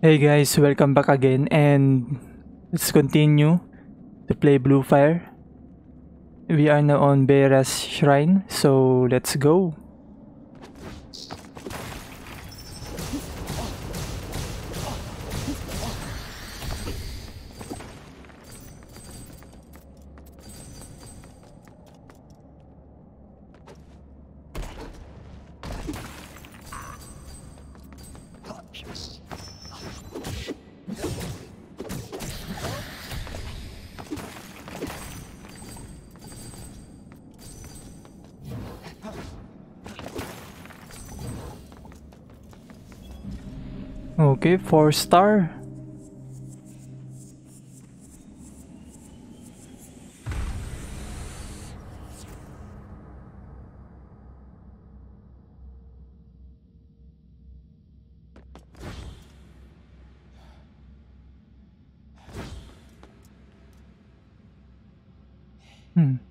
Hey guys, welcome back again and let's continue to play Blue Fire. We are now on Bera's shrine, so let's go. Okay, 4 star. Hmm.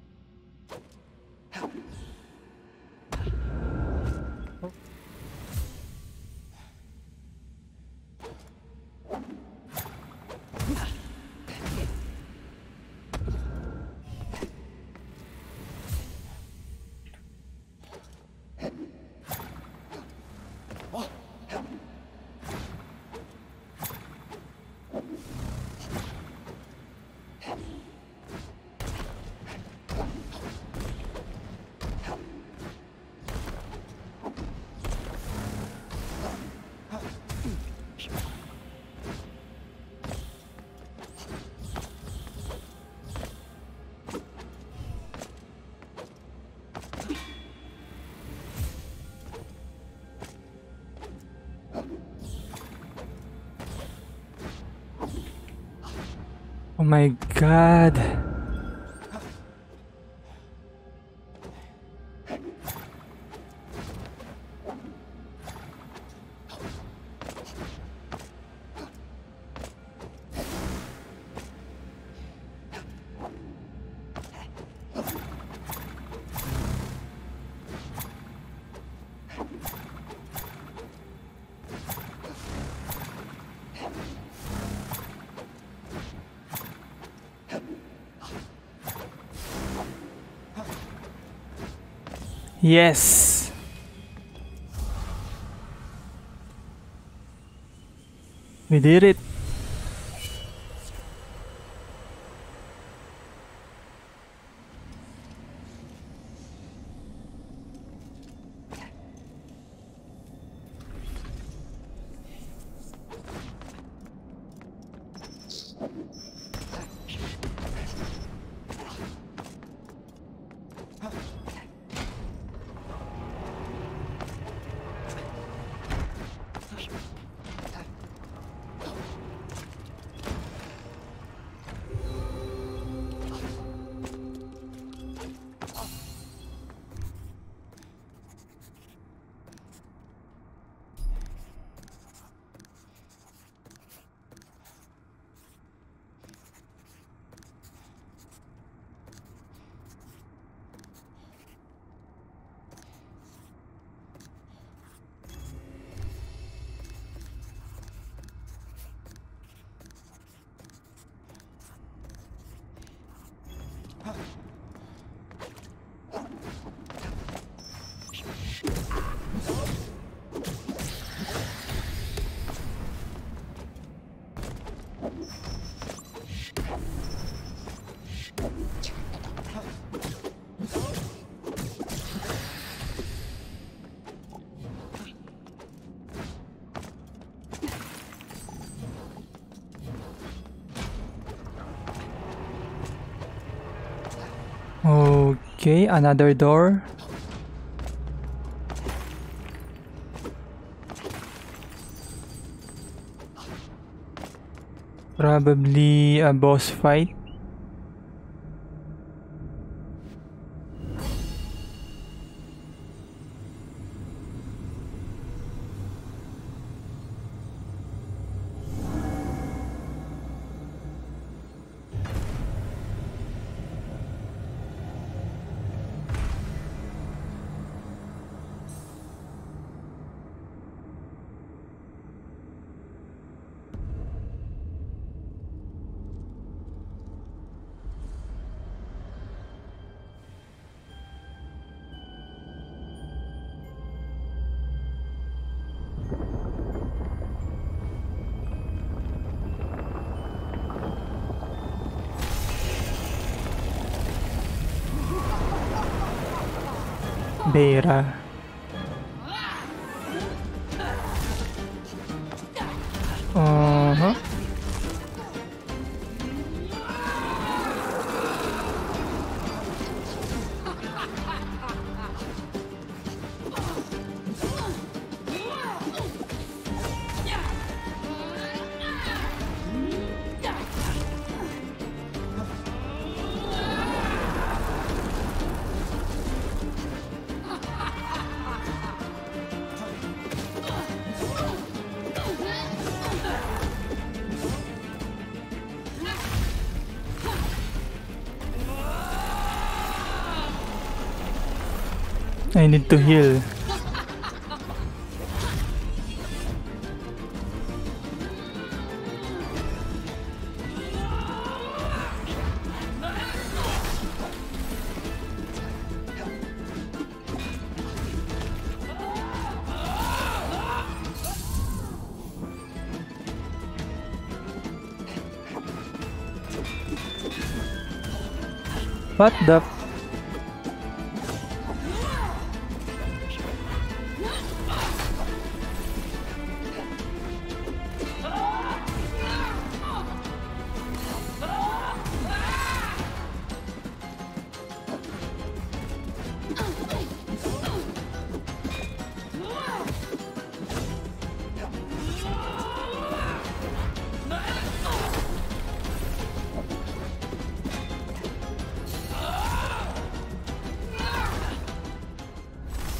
Oh my god. Yes. We did it. Ah! Okay, another door. Probably a boss fight. Beira. I need to heal. What the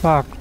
Fuck.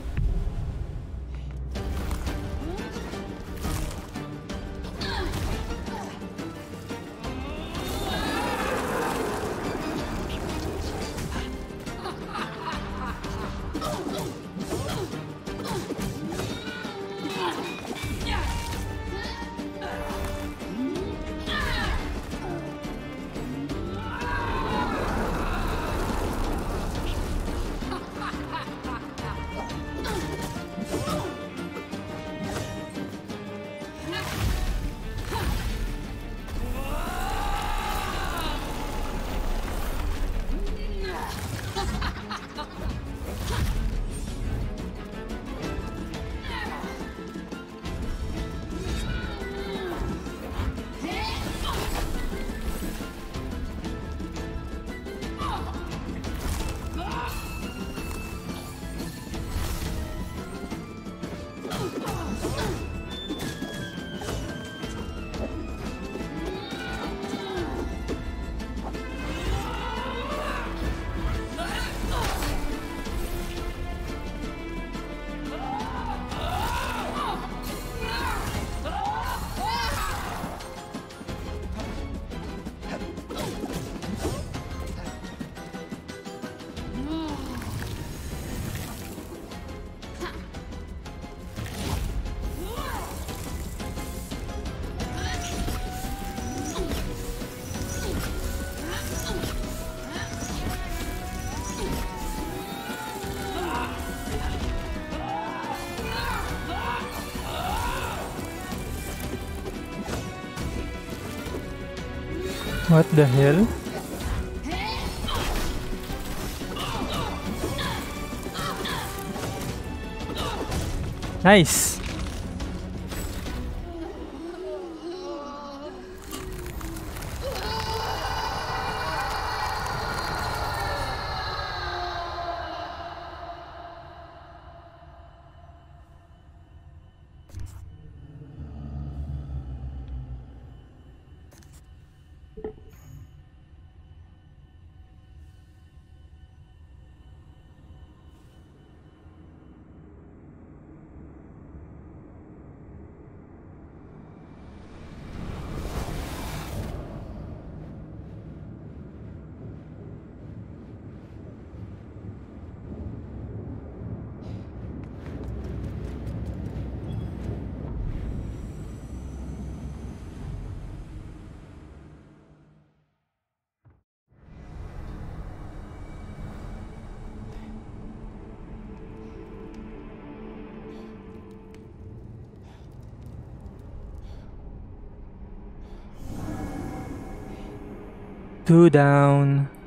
What the hell? Nice! Two down.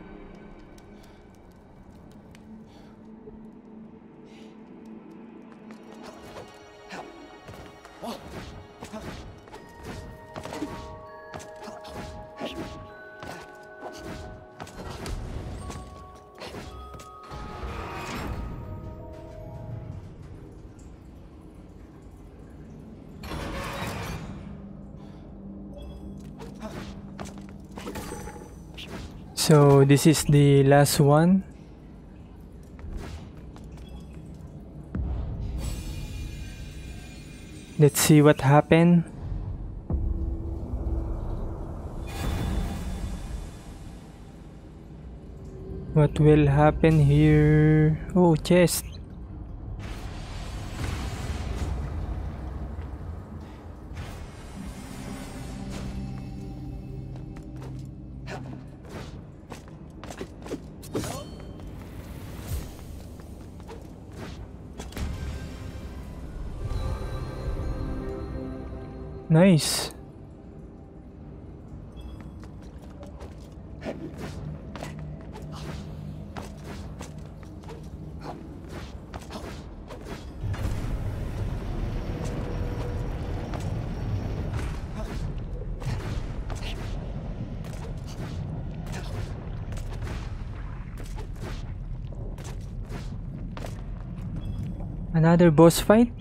So this is the last one. Let's see what happened. What will happen here? Oh, chest. Nice. Another boss fight?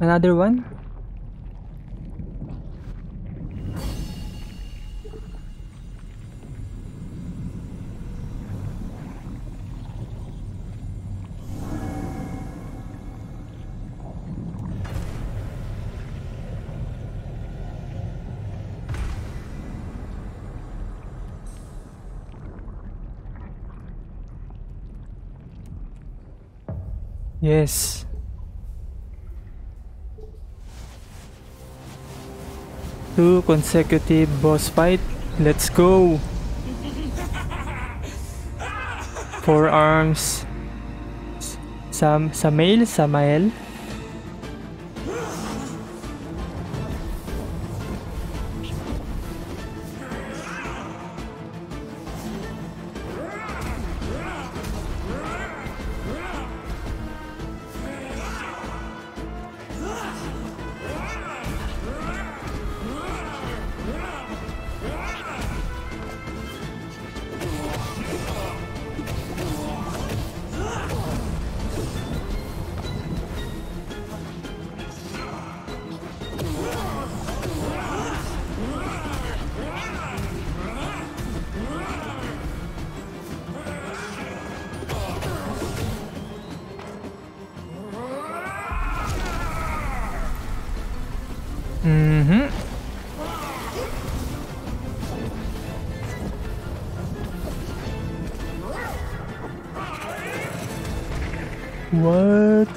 Another one? Yes. Two consecutive boss fight. Let's go. Four arms. Sam Samael, Samael. What?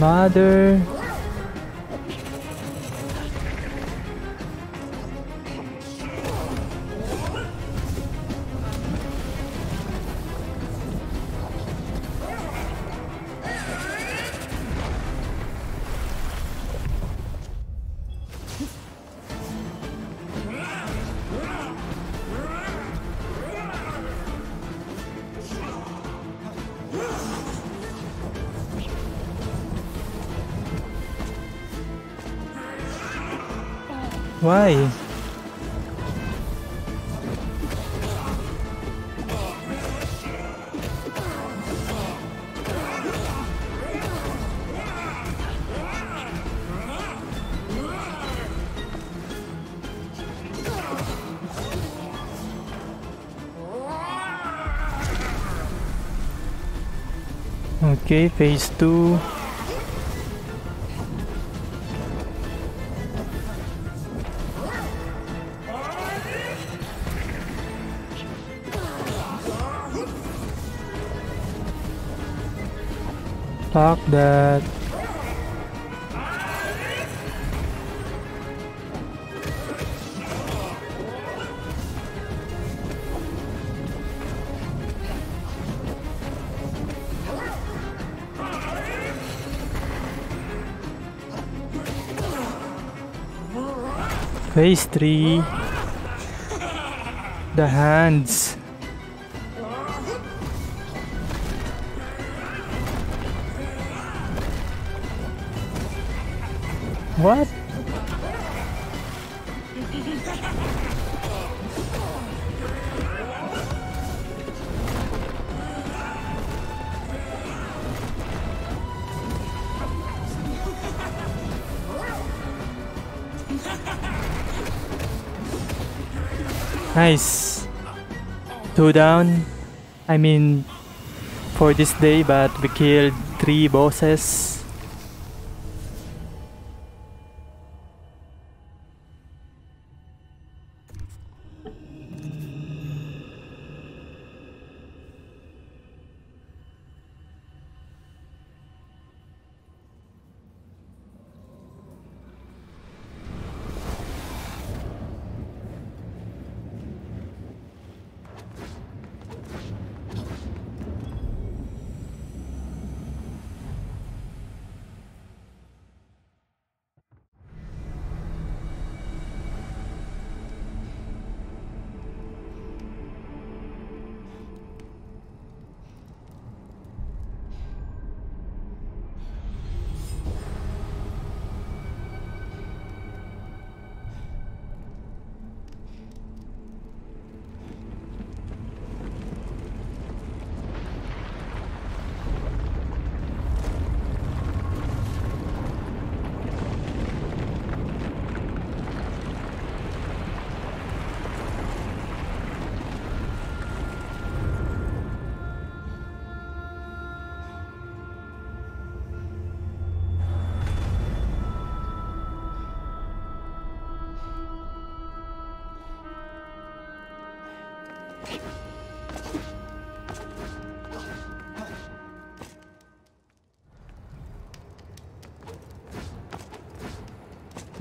Mother. Okay, phase 2. Fuck that. Phase 3. The hands. What? Nice. Two down. I mean, for this day, but we killed three bosses.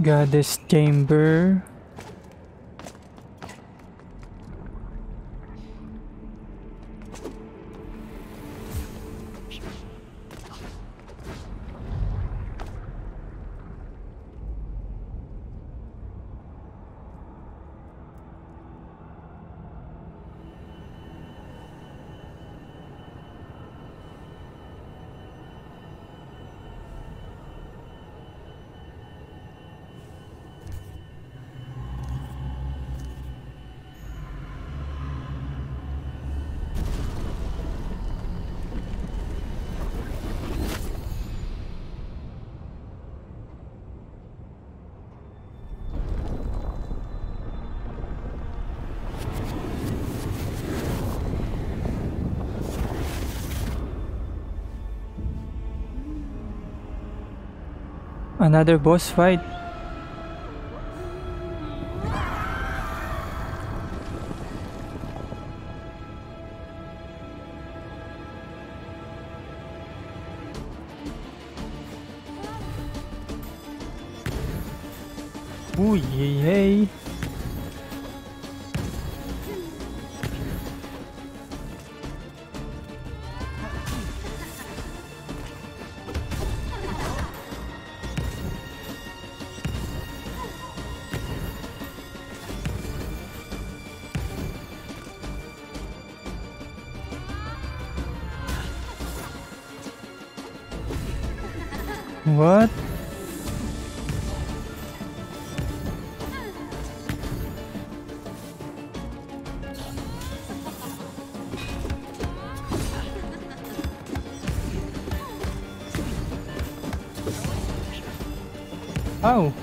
Goddess Chamber. Another boss fight. Oh.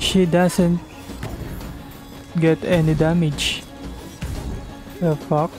She doesn't get any damage. The fuck?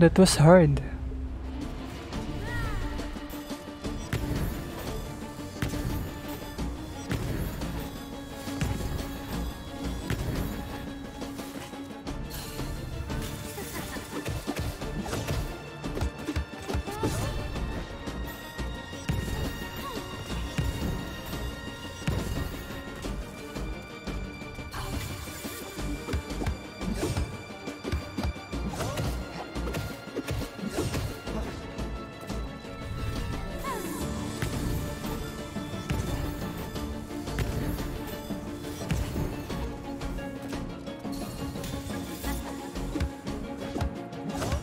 That was hard.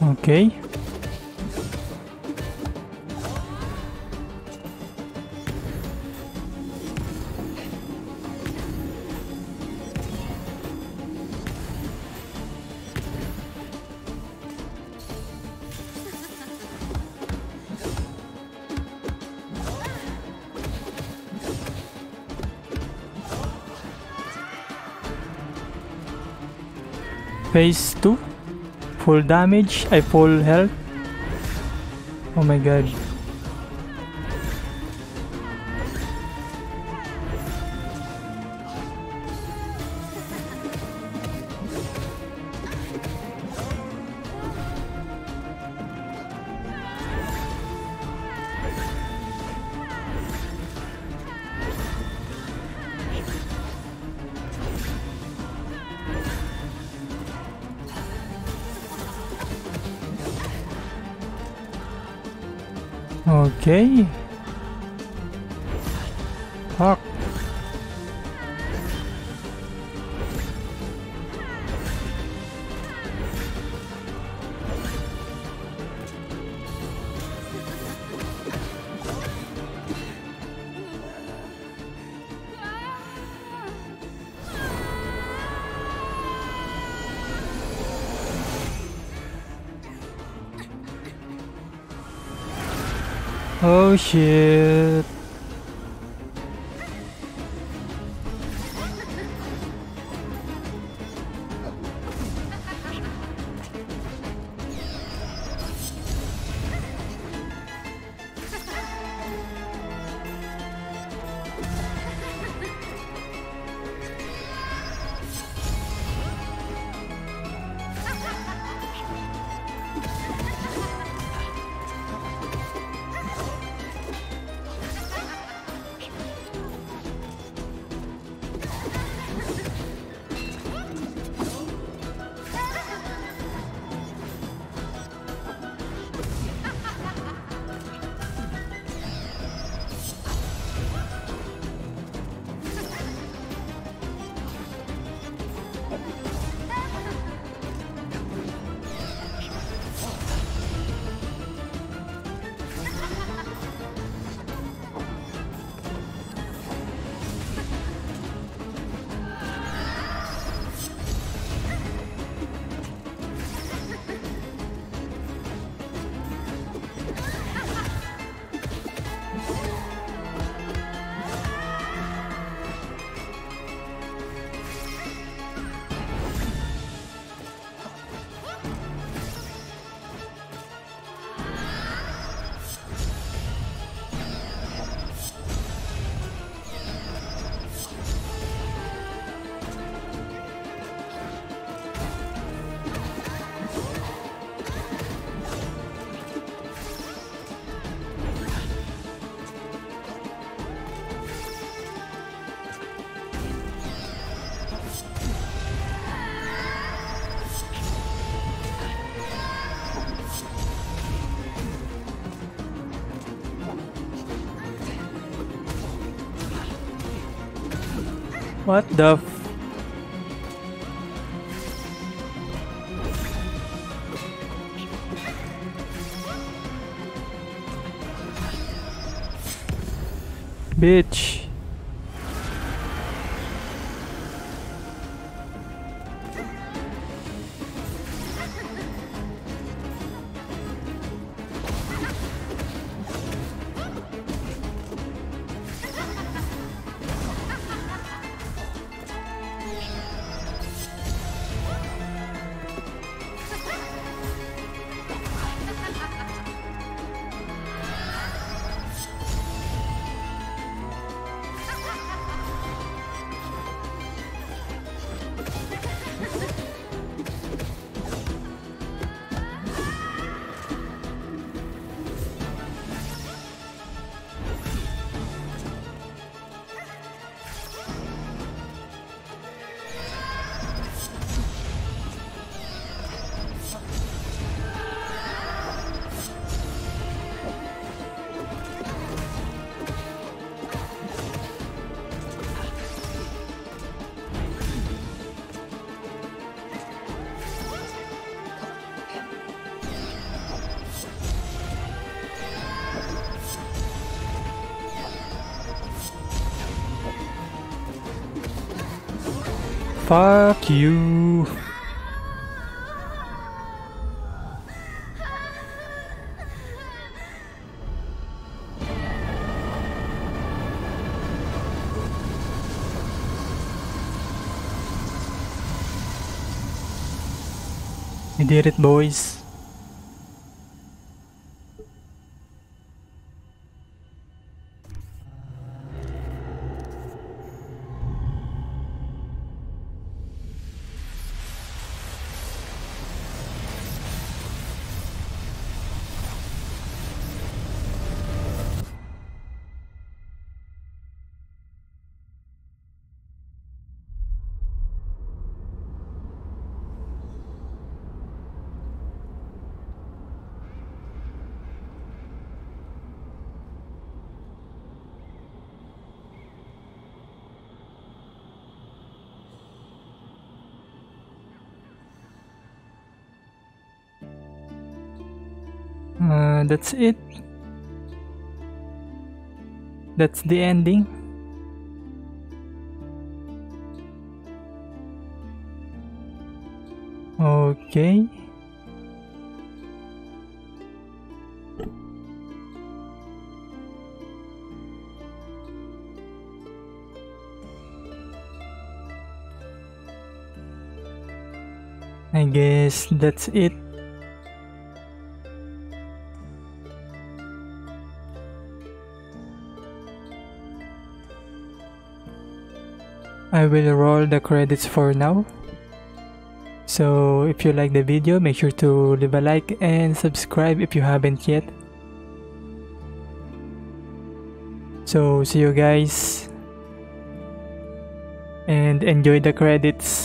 Okay. Phase 2 Full damage, I full health. Oh my god. Okay. Fuck. Oh What the Bitch. Fuck you. We did it, boys. Uh, that's it. That's the ending. Okay. I guess that's it. I will roll the credits for now. So if you like the video, make sure to leave a like and subscribe if you haven't yet. So see you guys and enjoy the credits.